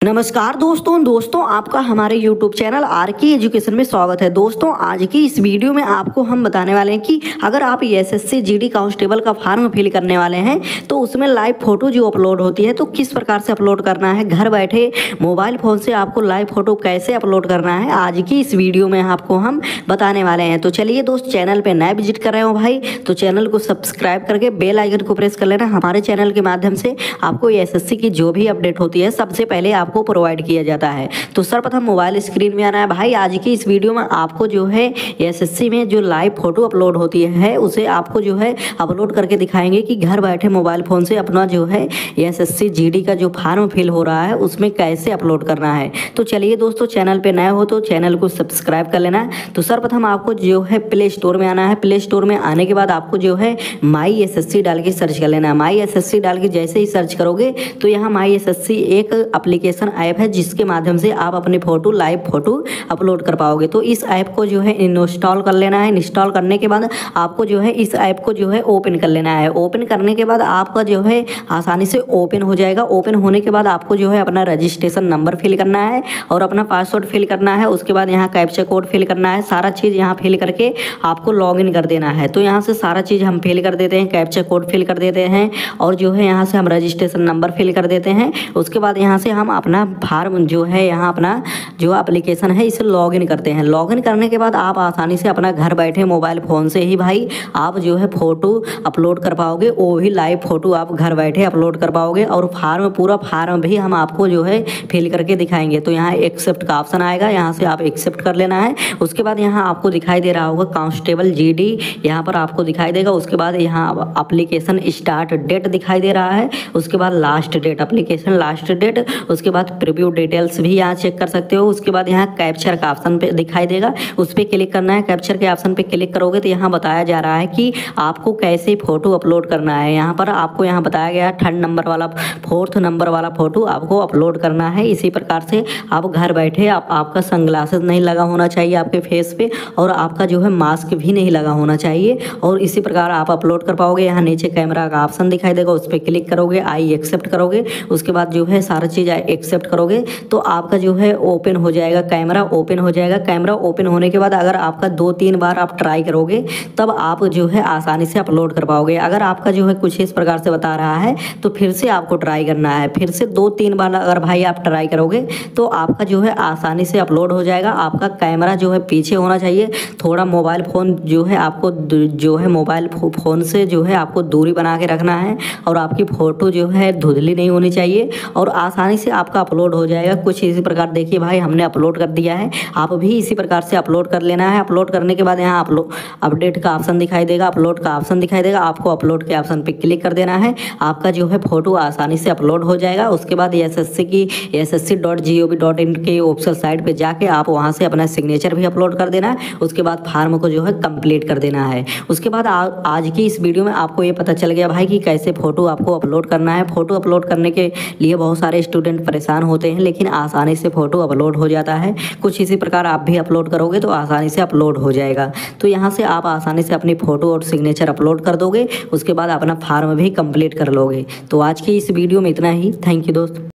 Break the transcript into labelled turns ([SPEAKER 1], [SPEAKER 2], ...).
[SPEAKER 1] नमस्कार दोस्तों दोस्तों, आपका हमारे YouTube channel R K education में स्वागत है। दोस्तों, आज की इस वीडियो में आपको हम बताने वाले हैं कि अगर आप S S C G constable का फॉर्म फिल करने वाले हैं तो उसमें लाइव फ़ोटो जो अपलोड होती है तो किस प्रकार से अपलोड करना है? घर बैठे मोबाइल फ़ोन से आपको लाइव फ़ोटो कैसे अपलोड करना है? आज की इस वीडियो में आपको हम बताने वाले हैं। तो चलिए दोस्त, चैनल पर नए विज़िट कर रहे हो भाई तो चैनल को सब्सक्राइब करके बेल आइकन को प्रेस कर लेना। हमारे चैनल के माध्यम से आपको एस की जो भी अपडेट होती है, सबसे पहले आप आपको प्रोवाइड किया जाता है। तो सर्वप्रथम मोबाइल स्क्रीन में आना है। भाई, आज की इस वीडियो में आपको जो है एसएससी में जो लाइव फ़ोटो अपलोड होती है, उसे आपको जो है अपलोड करके दिखाएँगे कि घर बैठे मोबाइल फ़ोन से अपना जो है एस एस का जो फार्म फिल हो रहा है, उसमें कैसे अपलोड करना है। तो चलिए दोस्तों चैनल पर नए हो तो चैनल को सब्सक्राइब कर लेना। तो सर्वप्रथम आपको जो है प्ले स्टोर में आना है। प्ले स्टोर में आने के बाद आपको जो है माई एस एस सी डाल के सर्च कर लेना है। माई एस एस सी डाल के जैसे ही सर्च करोगे तो यहाँ माई एस एस सी एक अप्लीकेशन ऐप है, जिसके माध्यम से आप अपने फ़ोटो लाइव फ़ोटो अपलोड कर पाओगे। तो इस ऐप को जो है इंस्टॉल कर लेना है। इंस्टॉल करने के बाद आपको जो है इस ऐप को जो है ओपन कर लेना है। ओपन करने के बाद आपका जो है आसानी से ओपन हो जाएगा। ओपन होने के बाद आपको जो है अपना रजिस्ट्रेशन नंबर फिल करना है और अपना पासवर्ड फिल करना है। उसके बाद यहाँ कैप्चा कोड फिल करना है। सारा चीज़ यहाँ फिल करके आपको लॉग कर देना है। तो यहाँ से सारा चीज़ हम फिल कर देते हैं। कैप्चा कोड फिल कर देते हैं और जो है यहाँ से हम रजिस्ट्रेशन नंबर फिल कर देते हैं। उसके बाद यहाँ से हम अपना फार्म जो है यहाँ अपना जो एप्लीकेशन है, इसे लॉगिन करते हैं। लॉगिन करने के बाद आप आसानी से अपना घर बैठे मोबाइल फ़ोन से ही भाई आप जो है फ़ोटो अपलोड कर पाओगे, वो भी लाइव फ़ोटो आप घर बैठे अपलोड कर पाओगे और फार्म पूरा फार्म भी हम आपको जो है फिल करके दिखाएँगे। तो यहाँ एक्सेप्ट का ऑप्शन आएगा, यहाँ से आप एक्सेप्ट कर लेना है। उसके बाद यहाँ आपको दिखाई दे रहा होगा कांस्टेबल जी डी यहाँ पर आपको दिखाई देगा। उसके बाद यहाँ अप्लीकेशन स्टार्ट डेट दिखाई दे रहा है। उसके बाद last date application last date उसके बाद प्रिव्यू डिटेल्स भी यहाँ चेक कर सकते हो। उसके बाद यहाँ कैप्चर का ऑप्शन पे दिखाई देगा। उस पर क्लिक करना है। कैप्चर के ऑप्शन पे क्लिक करोगे तो यहाँ बताया जा रहा है कि आपको कैसे फ़ोटो अपलोड करना है। यहाँ पर आपको यहाँ बताया गया थर्ड नंबर वाला फोर्थ नंबर वाला फ़ोटो आपको अपलोड करना है। इसी प्रकार से आप घर बैठे आप, आपका सनग्लासेस नहीं लगा होना चाहिए आपके फेस पे और आपका जो है मास्क भी नहीं लगा होना चाहिए और इसी प्रकार आप अपलोड कर पाओगे। यहाँ नीचे कैमरा का ऑप्शन दिखाई देगा। उस पर क्लिक करोगे आई एक्सेप्ट करोगे। उसके बाद जो है सारा चीज़ एक्सेप्ट करोगे। तो आपका जो है ओपन हो जाएगा कैमरा ओपन हो जाएगा। कैमरा ओपन होने के बाद अगर आपका दो तीन बार आप ट्राई करोगे, तब आप जो है आसानी से अपलोड कर पाओगे। अगर आपका जो है कुछ इस प्रकार से बता रहा है तो फिर से आपको ट्राई करना है। फिर से दो तीन बार अगर भाई आप ट्राई करोगे तो आपका जो है आसानी से अपलोड हो जाएगा। आपका कैमरा जो है पीछे होना चाहिए। थोड़ा मोबाइल फ़ोन जो है आपको जो है मोबाइल फ़ोन से जो है आपको दूरी बना के रखना है और आपकी फ़ोटो जो है धुंधली नहीं होनी चाहिए और आसानी से आपका अपलोड हो जाएगा। कुछ इसी प्रकार देखिए भाई हमने अपलोड कर दिया है। आप भी इसी प्रकार से अपलोड कर लेना है। अपलोड करने के बाद यहाँ अपलोड अपडेट का ऑप्शन दिखाई देगा। अपलोड का ऑप्शन दिखाई देगा। आपको अपलोड के ऑप्शन पर क्लिक कर देना है। आपका जो है फ़ोटो आसानी से अपलोड हो जाएगा। उसके बाद एस एस सी की S S C dot G O V dot in के ऑफिसल साइट पर जाके आप वहाँ से अपना सिग्नेचर भी अपलोड कर देना है। उसके बाद फार्म को जो है कंप्लीट कर देना है। उसके बाद आज की इस वीडियो में आपको ये पता चल गया भाई कि कैसे फ़ोटो आपको अपलोड करना है। फ़ोटो अपलोड करने के लिए बहुत सारे स्टूडेंट परेशान होते हैं, लेकिन आसानी से फ़ोटो अपलोड हो जाता है। कुछ इसी प्रकार आप भी अपलोड करोगे तो आसानी से अपलोड हो जाएगा। तो यहाँ से आप आसानी से अपनी फ़ोटो और सिग्नेचर अपलोड कर दोगे, उसके बाद अपना फार्म भी कंप्लीट कर लोगे। तो आज की इस वीडियो में इतना ही। थैंक यू दोस्त।